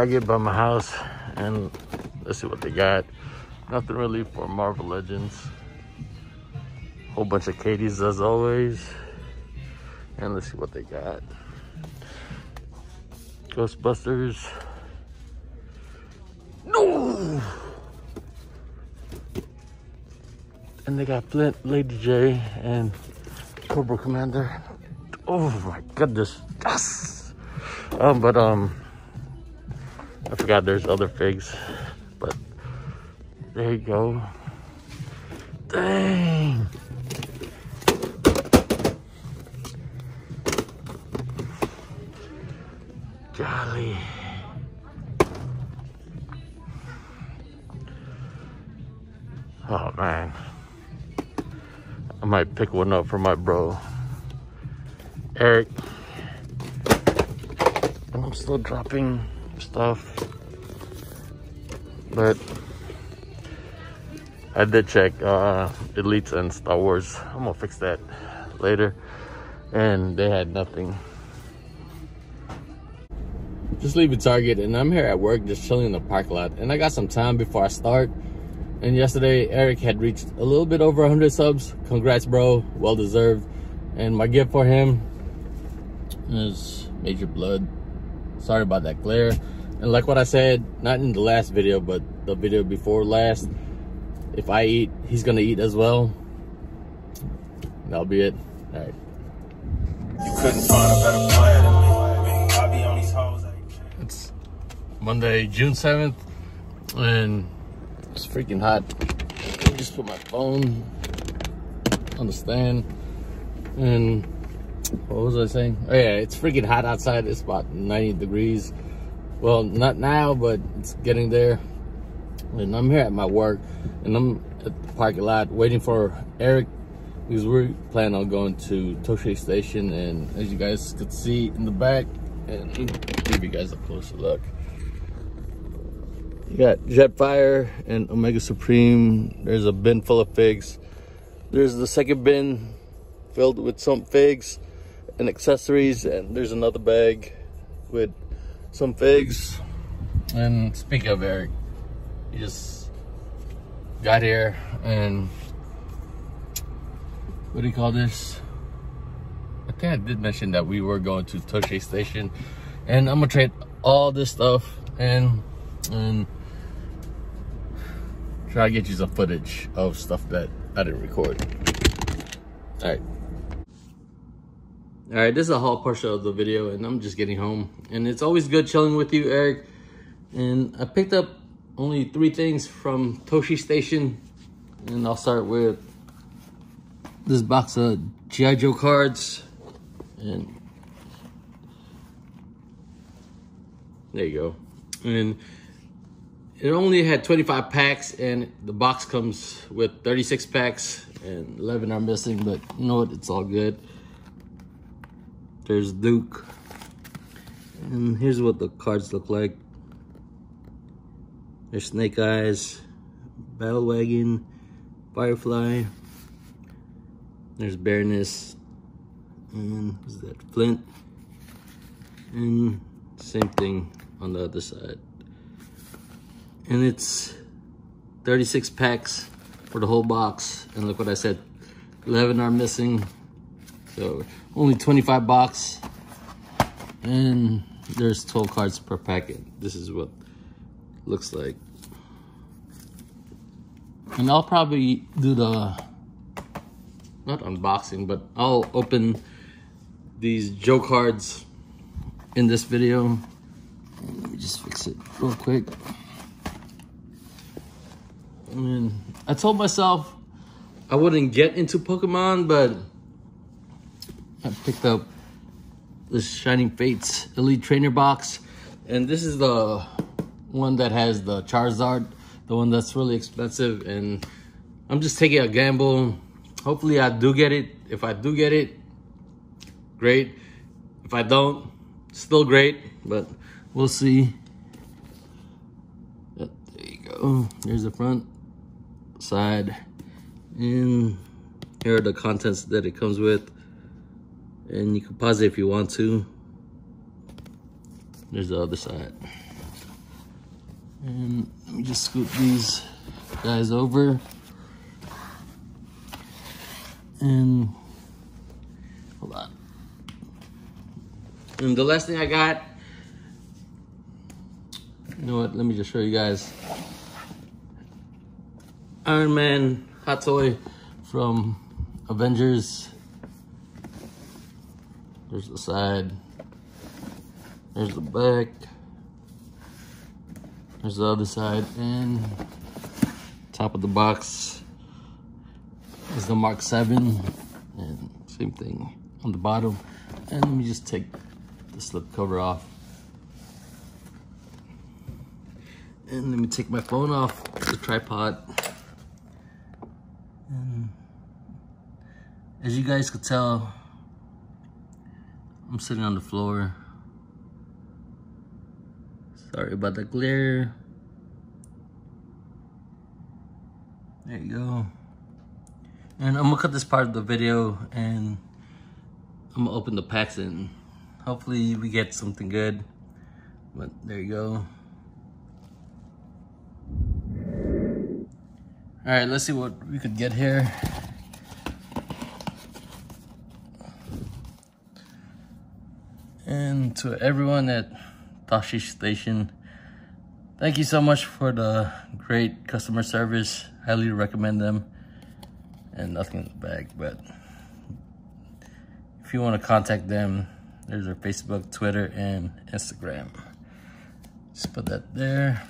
Target by my house and let's see what they got. Nothing really for Marvel Legends. Whole bunch of Katie's as always. And let's see what they got. Ghostbusters. No! And they got Flint, Lady Jaye, and Cobra Commander. Oh my goodness. Yes! Um, but um, I forgot there's other figs. But there you go. Dang. Golly. Oh man. I might pick one up for my bro. Eric. And I'm still dropping stuff. But I did check uh, Elites and Star Wars. I'm gonna fix that later. And they had nothing. Just leaving Target and I'm here at work just chilling in the parking lot. And I got some time before I start. And yesterday, Eric had reached a little bit over 100 subs. Congrats, bro. Well deserved. And my gift for him is Major Blood. Sorry about that glare. And like what I said, not in the last video, but the video before last, if I eat, he's gonna eat as well. That'll be it. All right. You couldn't find a better player than me. I be on these hoes. It's Monday, June 7th, and it's freaking hot. I just put my phone on the stand. And what was I saying? Oh yeah, it's freaking hot outside. It's about 90 degrees. Well, not now, but it's getting there. And I'm here at my work and I'm at the parking lot waiting for Eric because we're planning on going to Tosche Station and as you guys could see in the back and give you guys a closer look. You got Jetfire and Omega Supreme. There's a bin full of figs. There's the second bin filled with some figs and accessories. And there's another bag with some figs. And speaking of Eric, he just got here and what do you call this? I think I did mention that we were going to Tosche Station and I'm gonna trade all this stuff and and try to get you some footage of stuff that I didn't record. All right. All right, this is a haul portion of the video and I'm just getting home. And it's always good chilling with you, Eric. And I picked up only three things from Tosche Station. And I'll start with this box of G.I. Joe cards. And there you go. And it only had 25 packs and the box comes with 36 packs and 11 are missing but you know what it's all good there's duke. And here's what the cards look like. There's snake eyes battle wagon firefly. There's baroness. And is that flint? And same thing on the other side. And it's 36 packs for the whole box. And look what I said. 11 are missing so only 25 bucks. and there's 12 cards per packet. This is what looks like. And I'll probably do the not unboxing but I'll open these Joe cards in this video. Let me just fix it real quick. I mean, I told myself I wouldn't get into Pokemon, but I picked up this Shining Fates Elite Trainer box. And this is the one that has the Charizard, the one that's really expensive. And I'm just taking a gamble. Hopefully I do get it. If I do get it, great. If I don't, still great, but we'll see. There you go. There's the front side and here are the contents that it comes with and you can pause it if you want to there's the other side And let me just scoop these guys over. And hold on. And the last thing I got, you know what, let me just show you guys. Iron Man hot toy from Avengers. There's the side. There's the back. There's the other side. And top of the box is the Mark 7. And same thing on the bottom. And let me just take the slip cover off. And let me take my phone off the tripod. And as you guys could tell, I'm sitting on the floor. Sorry about the glare. There you go. And I'm gonna cut this part of the video and I'm gonna open the packs and hopefully we get something good. But there you go. All right, let's see what we could get here. And to everyone at Tosche Station, thank you so much for the great customer service. Highly recommend them. And nothing in the bag, but if you want to contact them, there's their Facebook, Twitter, and Instagram. Just put that there.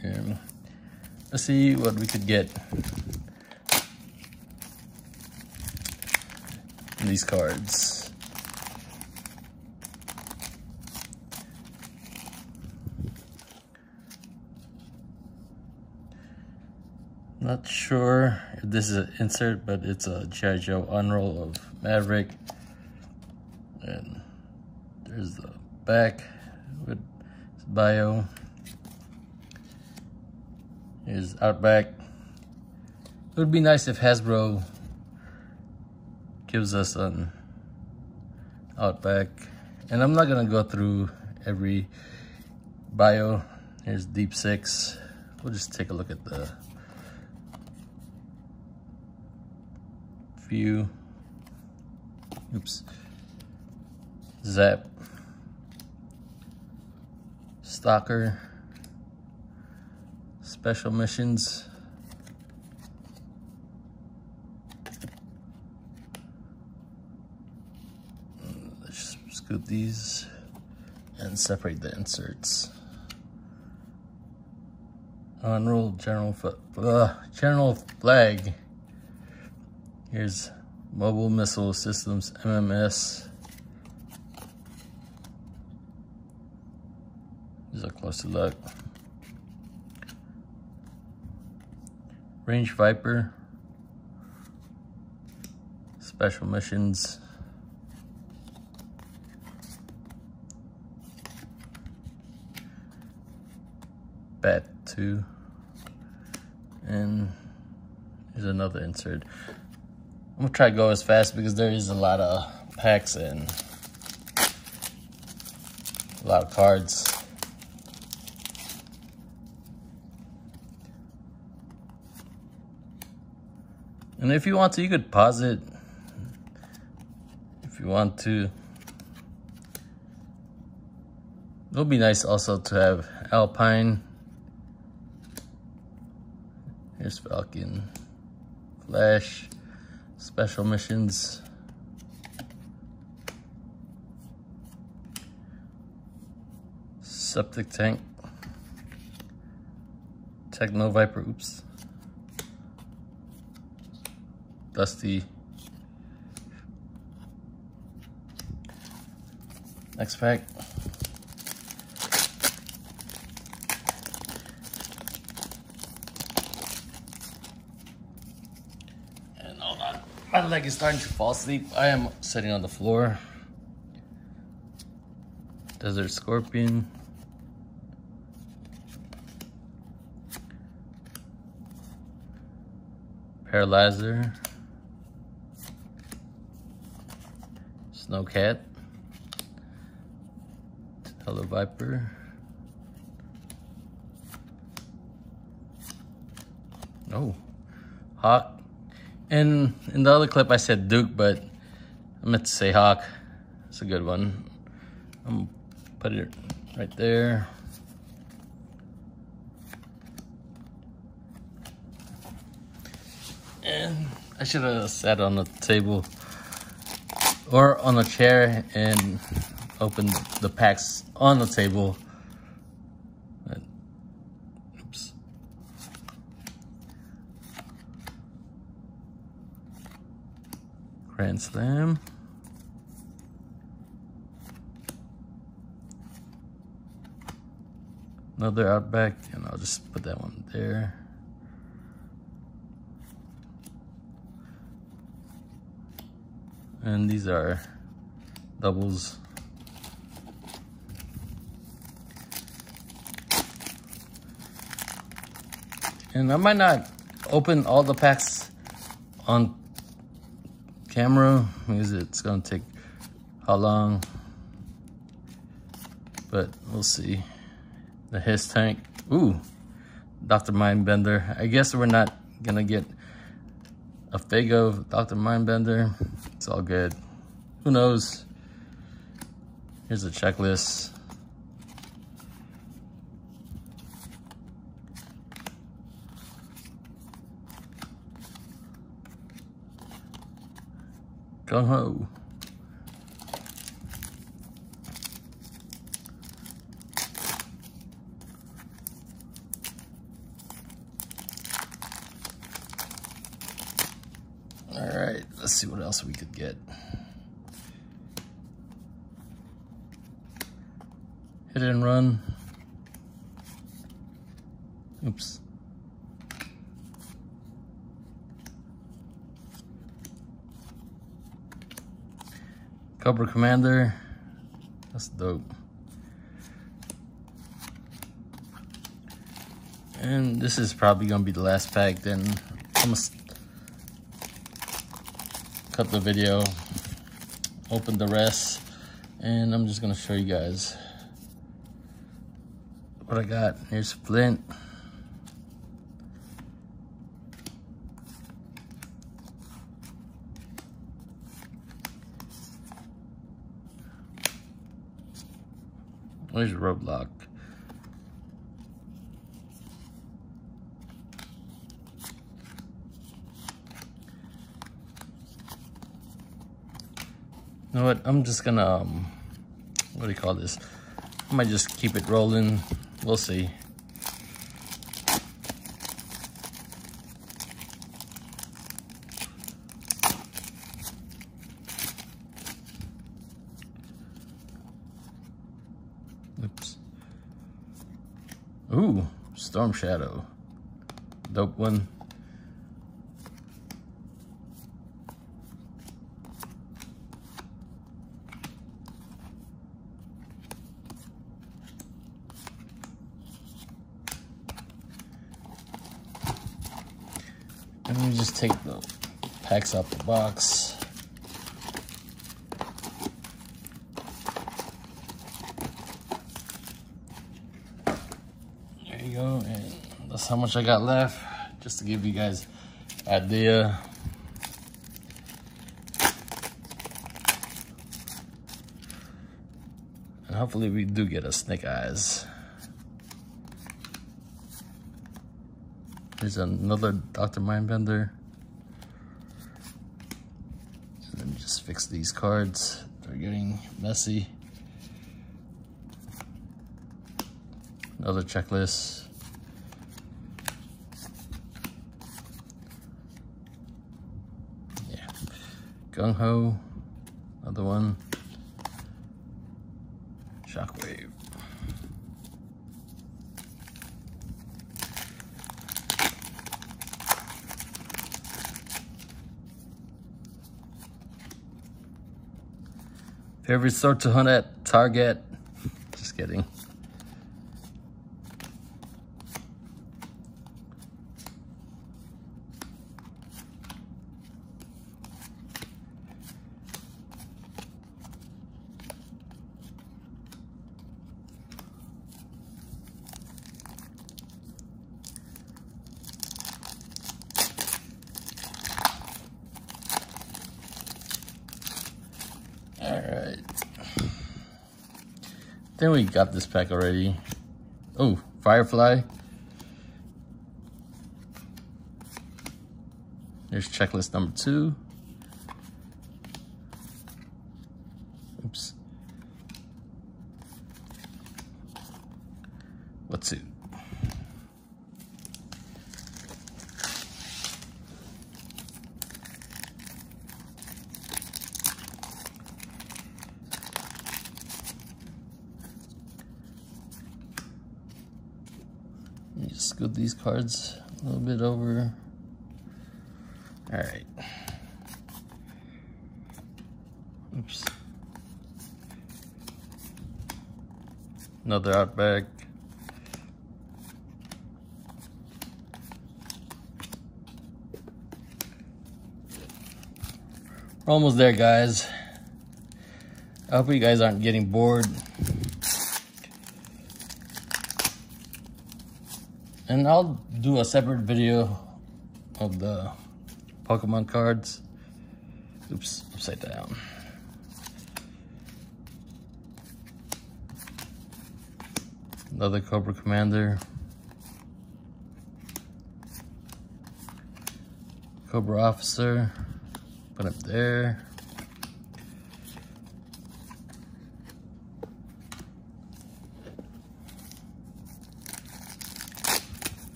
And let's see what we could get these cards. Not sure if this is an insert, but it's a G.I. Joe unroll of Maverick. And there's the back with bio. Here's Outback. It would be nice if Hasbro gives us an Outback. And I'm not gonna go through every bio. Here's Deep Six. We'll just take a look at the view. Oops. Zap. Stalker. Special missions. Let's scoot these and separate the inserts. Unroll general uh, general flag. Here's Mobile Missile Systems, MMS. Here's a closer look. Range Viper. Special Missions. Bat 2. And here's another insert. I'm gonna try to go as fast because there is a lot of packs and a lot of cards. And if you want to, you could pause it. If you want to. It'll be nice also to have Alpine. Here's Falcon. Flash special missions. Septic tank. Techno Viper, oops. Dusty. Next pack. Leg is starting to fall asleep. I am sitting on the floor. Desert Scorpion. Paralyzer. Snowcat. Hello Viper. Oh, Hawk. And in the other clip I said Duke, but I meant to say Hawk. It's a good one. I'm put it right there. And I should have sat on the table or on a chair and opened the packs on the table. Grand Slam. Another Outback, and I'll just put that one there. and these are doubles and I might not open all the packs on camera because it's gonna take how long but we'll see the HISS tank ooh Dr. Mindbender I guess we're not gonna get a Fago Dr. Mindbender. It's all good. Who knows? Here's a checklist. Gung Ho. All right, let's see what else we could get. Hit and run. Oops. Cobra Commander. That's dope. And this is probably gonna be the last pack, then I'm gonna cut the video, open the rest, and I'm just gonna show you guys what I got. Here's Flint. Where's Roadblock? You know what? I'm just gonna, um, what do you call this? I might just keep it rolling. We'll see. Oops. Ooh, Storm Shadow. Dope one. And me just take the packs out the box. There you go, and that's how much I got left, just to give you guys idea. And hopefully we do get a snake eyes. There's another Dr. Mindbender. And then just fix these cards. They're getting messy. Another checklist. Yeah. Gung Ho. Another one. Shockwave. Favorite store to hunt at? Target. Just kidding. We got this pack already. Oh, Firefly. There's checklist number two. Oops. Let's see. just scoot these cards a little bit over. All right. Oops. Another Outback. We're almost there, guys. I hope you guys aren't getting bored. And I'll do a separate video of the Pokemon cards. Oops, upside down. Another Cobra Commander. Cobra Officer. Put up there.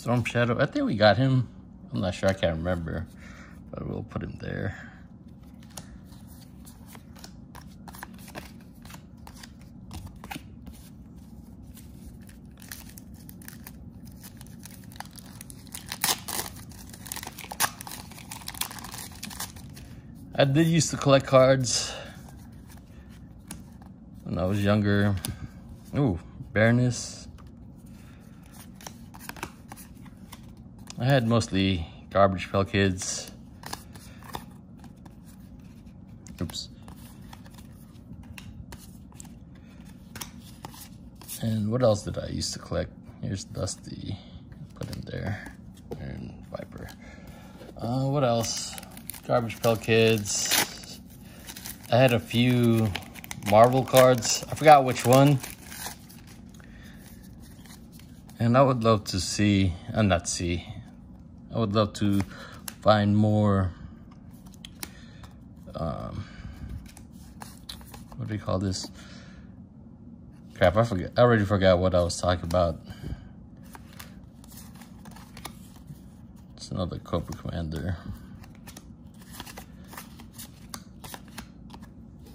Storm Shadow. I think we got him. I'm not sure. I can't remember. But we'll put him there. I did used to collect cards when I was younger. Ooh, Baroness. I had mostly Garbage Pail Kids. Oops. And what else did I used to collect? Here's Dusty. Put him there. And Viper. Uh, what else? Garbage Pail Kids. I had a few Marvel cards. I forgot which one. And I would love to see, uh, not see, I would love to find more, um, what do you call this? Crap, I forget. I already forgot what I was talking about. It's another Cobra Commander.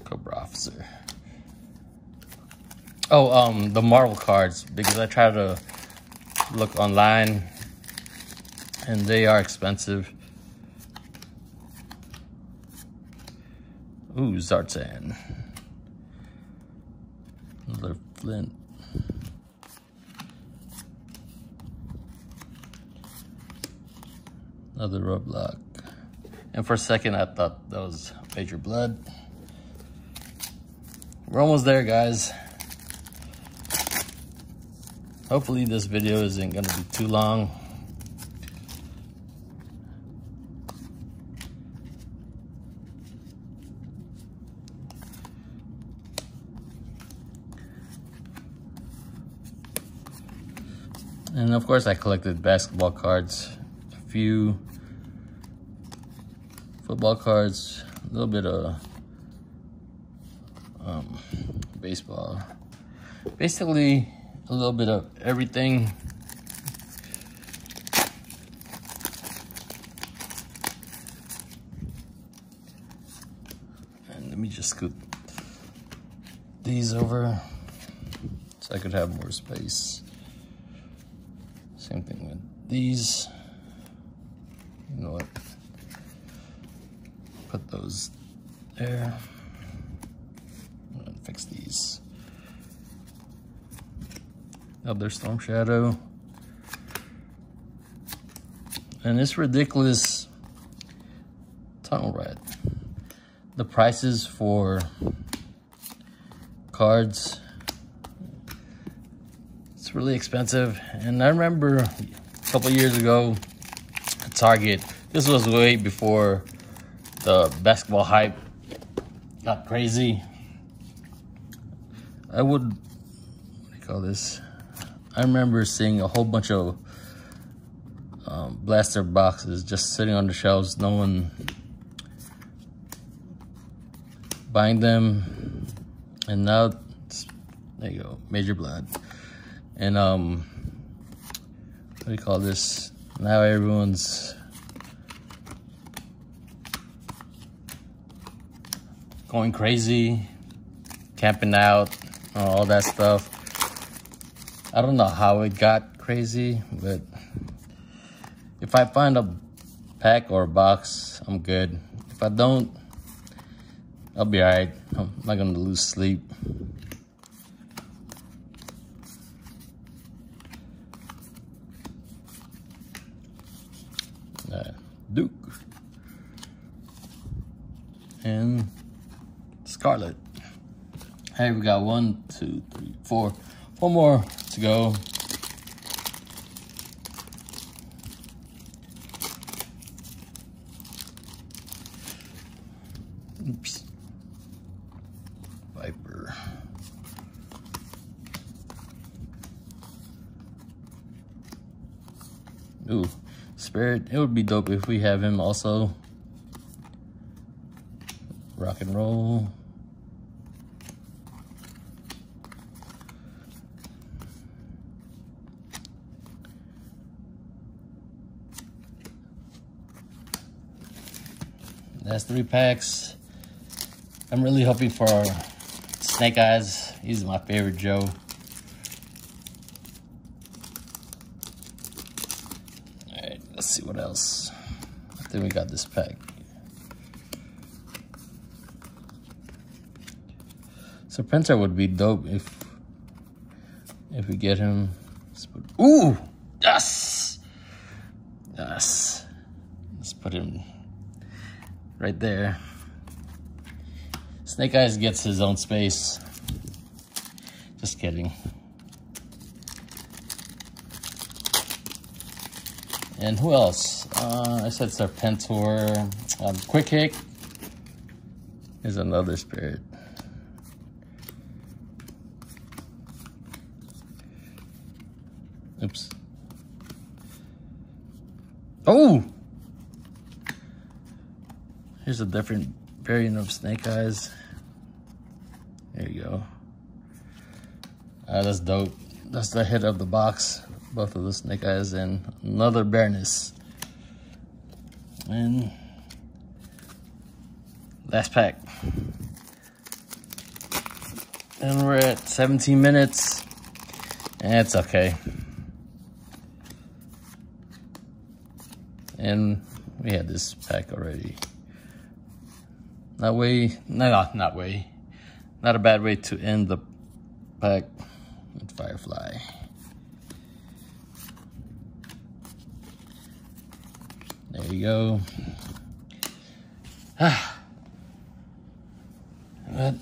Cobra Officer. Oh, um, the Marvel cards, because I try to look online and they are expensive. Ooh, Zartan. Another Flint. Another Roadblock. And for a second, I thought that was Major Blood. We're almost there, guys. Hopefully this video isn't gonna be too long. And of course I collected basketball cards, a few football cards, a little bit of um, baseball. Basically a little bit of everything. And let me just scoot these over so I could have more space. These. You know what? Put those there. And fix these. Another Storm Shadow. And this ridiculous tunnel rat. The prices for cards it's really expensive. And I remember a couple years ago at Target, this was way before the basketball hype got crazy. I would, what do you call this? I remember seeing a whole bunch of um, blaster boxes just sitting on the shelves, no one buying them. And now, there you go, Major Blood. And, um, what do you call this? Now everyone's going crazy, camping out, all that stuff. I don't know how it got crazy, but if I find a pack or a box, I'm good. If I don't, I'll be alright. I'm not gonna lose sleep. Uh, Duke and Scarlett. Hey, we got one, two, three, four, four more to go. Oops. Viper. Ooh, Spirit. It would be dope if we have him also. And roll. That's three packs. I'm really hoping for Snake Eyes. He's my favorite Joe. Alright, let's see what else. I think we got this pack. Printer would be dope if if we get him. Ooh! Yes! Yes. Let's put him right there. Snake Eyes gets his own space. Just kidding. And who else? Uh, I said Serpentor. Um, Quick Kick is another spirit. Oops. Oh! Here's a different variant of Snake Eyes. There you go. Uh, that's dope. That's the head of the box. Both of the Snake Eyes and another Baroness. And last pack. And we're at 17 minutes. And it's okay. And we had this pack already. That way, no, not, way. Not a bad way to end the pack with Firefly. There you go. Ah. But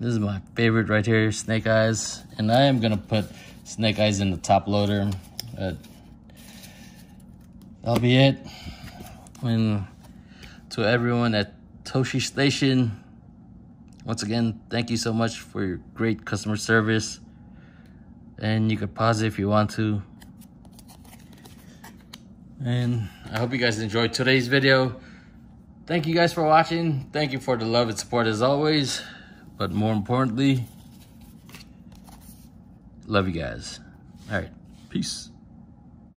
this is my favorite right here, Snake Eyes. And I am gonna put Snake Eyes in the top loader. But that'll be it. When to everyone at Tosche Station, once again, thank you so much for your great customer service. And you can pause it if you want to. And I hope you guys enjoyed today's video. Thank you guys for watching. Thank you for the love and support as always. But more importantly, love you guys. All right, peace.